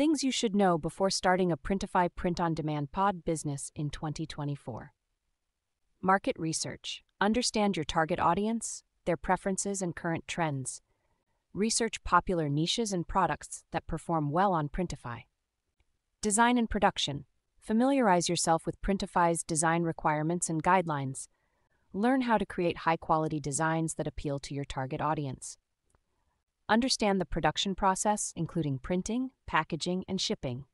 Things you should know before starting a Printify print on demand pod business in 2024. Market research. Understand your target audience, their preferences, and current trends. Research popular niches and products that perform well on Printify. Design and production. Familiarize yourself with Printify's design requirements and guidelines. Learn how to create high quality designs that appeal to your target audience. Understand the production process, including printing, packaging, and shipping.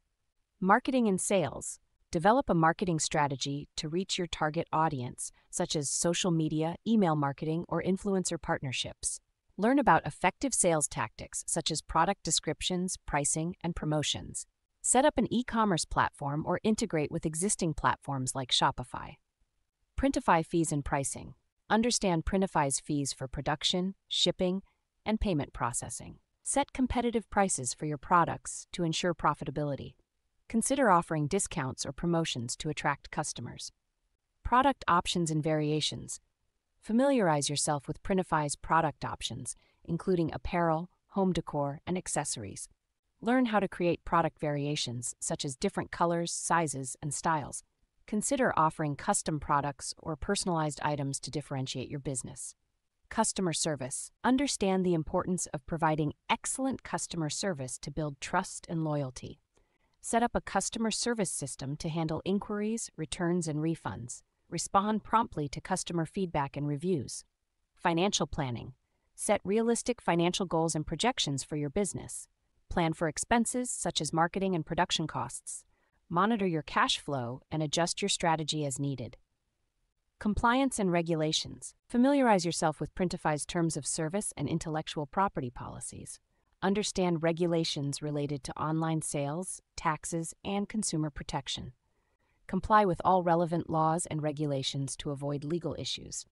Marketing and sales. Develop a marketing strategy to reach your target audience, such as social media, email marketing, or influencer partnerships. Learn about effective sales tactics such as product descriptions, pricing, and promotions. Set up an e commerce platform or integrate with existing platforms like Shopify. Printify fees and pricing. Understand Printify's fees for production, shipping, and payment processing. Set competitive prices for your products to ensure profitability. Consider offering discounts or promotions to attract customers. Product options and variations. Familiarize yourself with Printify's product options, including apparel, home decor, and accessories. Learn how to create product variations, such as different colors, sizes, and styles. Consider offering custom products or personalized items to differentiate your business. Customer service. Understand the importance of providing excellent customer service to build trust and loyalty. Set up a customer service system to handle inquiries, returns, and refunds. Respond promptly to customer feedback and reviews. Financial planning. Set realistic financial goals and projections for your business. Plan for expenses such as marketing and production costs. Monitor your cash flow and adjust your strategy as needed. Compliance and regulations. Familiarize yourself with Printify's terms of service and intellectual property policies. Understand regulations related to online sales, taxes, and consumer protection. Comply with all relevant laws and regulations to avoid legal issues.